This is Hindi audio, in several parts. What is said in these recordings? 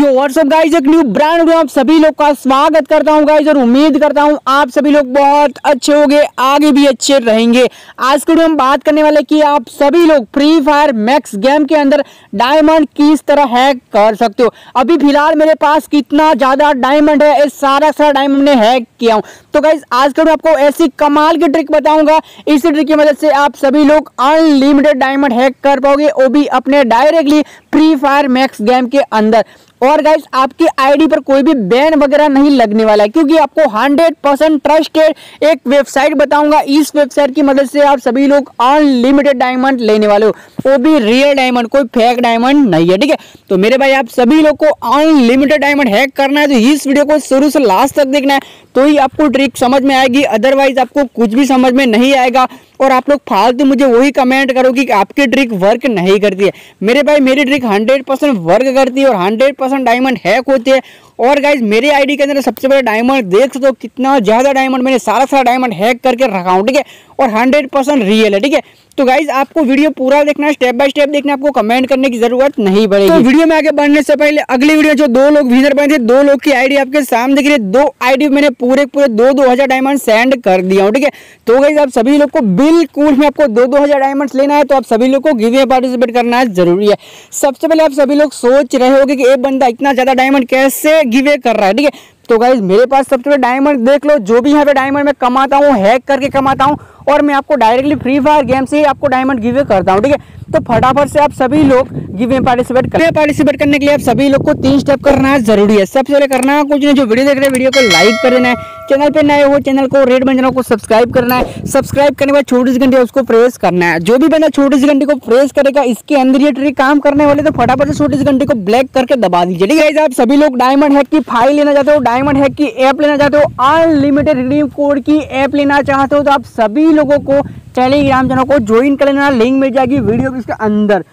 यो व्हाट्सअप गाइज़ एक न्यू ब्रांड में आप सभी लोग का स्वागत करता हूँ गाइज़ और उम्मीद करता हूँ आप सभी लोग बहुत अच्छे होंगे, आगे भी अच्छे रहेंगे। आज के हम बात करने वाले कि आप सभी लोग फ्री फायर मैक्स गेम के अंदर डायमंड किस तरह हैक कर सकते हो। अभी फ़िलहाल मेरे पास कितना ज़्यादा डायमंड है, इस सारा सारा डायमंड ने हैक किया हूँ। तो गाइज़ आज के आपको ऐसी कमाल की ट्रिक बताऊँगा। इसी ट्रिक की मदद से आप सभी लोग अनलिमिटेड डायमंड हैक कर पाओगे, वो भी अपने directly free fire max game के अंदर। और गाइस आपकी आईडी पर कोई भी बैन वगैरह नहीं लगने वाला है, क्योंकि आपको 100 परसेंट ट्रस्टेड एक वेबसाइट बताऊँगा। इस वेबसाइट की मदद से आप सभी लोग अनलिमिटेड डायमंड लेने वाले हो। वो भी रियल डायमंड कोई फेक डायमंड नहीं है, ठीक है? तो मेरे भाई, आप सभी लोग को अनलिमिटेड डायमंड हैक करना है तो इस वीडियो को शुरू से लास्ट तक देखना है तो ही आपको ट्रिक समझ में आएगी अदरवाइज़ आपको कुछ भी समझ में नहीं आएगा। और आप लोग फालतू मुझे वही कमेंट करोगे कि आपकी ट्रिक वर्क नहीं करती है। मेरे भाई, मेरी ट्रिक हंड्रेड परसेंट वर्क करती है और हंड्रेड परसेंट डायमंड हैक होते हैं। और गाइज़ मेरे आईडी के अंदर सबसे बड़ा डायमंड देख सकते हो, कितना ज़्यादा डायमंड मैंने सारा सारा डायमंड हैक करके रखा हूँ, ठीक है? और हंड्रेड परसेंट रियल है, ठीक है? तो गाइज़ आपको वीडियो पूरा देखना स्टेप बाय स्टेप देखना आपको कमेंट करने की ज़रूरत नहीं पड़ेगी। तो वीडियो में आगे बढ़ने से पहले अगली वीडियो जो दो लोग विनर बने थे, दो लोग की आईडी आपके सामने दिख रही है दो आईडी मैंने पूरे पूरे दो दो हज़ार डायमंड सेंड कर दिया हूँ, ठीक है? तो गाइज़ आप सभी लोग को बिल्कुल में आपको दो दो हज़ार डायमंड लेना है तो आप सभी लोग को गिव में पार्टिसिपेट करना ज़रूरी है। सबसे पहले आप सभी लोग सोच रहे हो कि एक बंदा इतना ज़्यादा डायमंड कैसे गिवे कर रहा है, ठीक है? तो गाइज़ मेरे पास सबसे पहले डायमंड देख लो, जो भी यहाँ पे डायमंड मैं कमाता हूँ हैक करके कमाता हूँ, और मैं आपको डायरेक्टली फ्री फायर गेम से ही आपको डायमंड गिवे करता हूँ, ठीक है? तो फटाफट से आप सभी लोग गिवे पार्टिसिपेट कर पार्टिसिपेट करने के लिए आप सभी लोग को तीन स्टेप करना ज़रूरी है। सबसे पहले करना कुछ नहीं, जो वीडियो देख रहे हैं वीडियो को लाइक कर देना है। चैनल पे नए हो, चैनल को रेड चैनल को सब्सक्राइब करना है। सब्सक्राइब करने के बाद छोटी सी घंटे उसको प्रेस करना है। जो भी बंदा छोटी सी घंटे को प्रेस करेगा, इसके अंदर ये ट्रिक काम करने वाले तो फटाफट से छोटी सी घंटे को ब्लैक करके दबा दीजिए। ठीक है आप सभी लोग डायमंड हैक की फ़ाइल लेना चाहते हो डायमंड हैक की ऐप लेना चाहते हो अनलिमिटेड रिडीम कोड की ऐप लेना चाहते हो तो आप सभी लोगों को टेलीग्राम चैनल को ज्वाइन कर लेना। लिंक मिल जाएगी वीडियो के अंदर।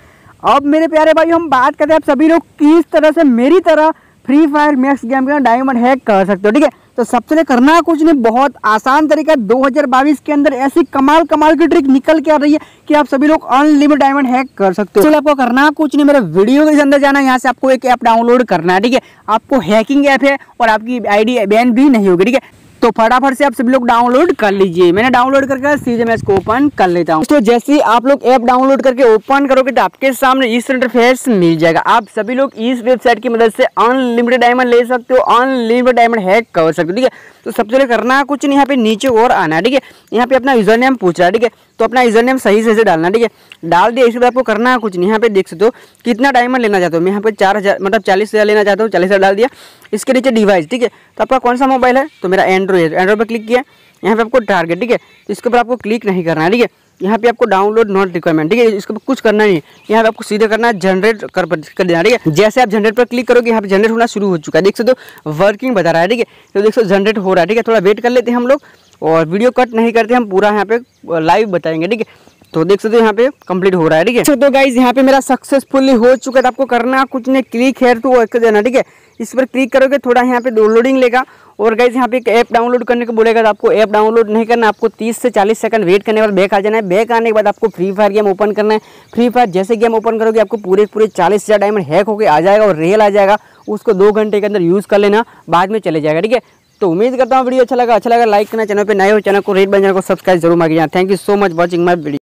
अब मेरे प्यारे भाई, हम बात करते हैं, आप सभी लोग किस तरह से मेरी तरह फ्री फायर मैक्स गेम के डायमंड हैक कर सकते हो, ठीक है? तो सबसे करना कुछ नहीं, बहुत आसान तरीका है। 2022 के अंदर ऐसी कमाल कमाल की ट्रिक निकल के आ रही है कि आप सभी लोग अनलिमिटेड डायमंड हैक कर सकते हो। आपको करना कुछ नहीं, मेरे वीडियो के अंदर जाना यहाँ से आपको एक ऐप डाउनलोड करना है, ठीक है? आपको हैकिंग ऐप है और आपकी आईडी बैन भी नहीं होगी, ठीक है? तो फटाफट से आप सभी लोग डाउनलोड कर लीजिए। मैंने डाउनलोड करके सीधे मैं इसको ओपन कर लेता हूँ। तो जैसे ही आप लोग ऐप डाउनलोड करके ओपन करोगे तो आपके सामने इस इंटरफेस मिल जाएगा। आप सभी लोग इस वेबसाइट की मदद से अनलिमिटेड डायमंड ले सकते हो अनलिमिटेड डायमंड हैक कर सकते हो, ठीक है? तो सबसे पहले करना कुछ नहीं, यहाँ पे नीचे और आना है ठीक है? यहाँ पे अपना यूज़र नेम पूछ रहा है ठीक है? तो अपना यूज़र नेम सही से डालना, ठीक है? डाल दिया, इसके बाद आपको करना कुछ नहीं, यहाँ पे देख सकते हो कितना डायमंड लेना चाहते हो। मैं यहाँ पे चार हज़ार मतलब चालीस लेना चाहता हूँ, चालीस डाल दिया। इसके नीचे डिवाइस ठीक है? तो आपका कौन सा मोबाइल है? तो मेरा एंड्रॉइड एंड्रॉइड पर क्लिक किया, यहाँ पे आपको टारगेट ठीक है? तो इसके ऊपर आपको क्लिक नहीं करना है, ठीक है? यहाँ पे आपको डाउनलोड नॉट रिक्वायरमेंट ठीक है? इसके ऊपर कुछ करना नहीं है। यहाँ पे आपको सीधे करना है जनरेट कर कर देना, ठीक है? जैसे आप जनरेट पर क्लिक करोगे, यहाँ पे जनरेट होना शुरू हो चुका है। देख सकते हो वर्किंग बता रहा है, ठीक है? तो देख सकते जनरेट हो रहा है, ठीक है? थोड़ा वेट कर लेते हैं हम लोग, और वीडियो कट नहीं करते, हम पूरा यहाँ पे लाइव बताएँगे, ठीक है? तो देख सकते हो, यहाँ पे कंप्लीट हो रहा है, ठीक है? तो गाइज़ यहाँ पे मेरा सक्सेसफुली हो चुका है तो आपको करना कुछ नहीं क्लिक है तो कर देना, ठीक है? इस पर क्लिक करोगे, थोड़ा यहाँ पे डाउनलोडिंग लेगा और गाइज़ यहाँ पे एक ऐप डाउनलोड करने को बोलेगा तो आपको ऐप डाउनलोड नहीं करना, आपको 30 से 40 सेकंड वेट करने के बाद बैक आ जाना है। बैक आने के बाद आपको फ्री फायर गेम ओपन करना है। फ्री फायर जैसे गेम ओपन करोगे, आपको पूरे पूरे चालीस हज़ार डायमंड हैक होकर आ जाएगा और रियल आ जाएगा। उसको दो घंटे के अंदर यूज़ कर लेना, बाद में चले जाएगा, ठीक है? तो उम्मीद करता हूँ वीडियो अच्छा लगा। अच्छा लगा लाइक करना, चैनल पर नए हो, चैनल को रेट बन को सब्सक्राइब ज़रूर मांगिए। Thank you so much watching my video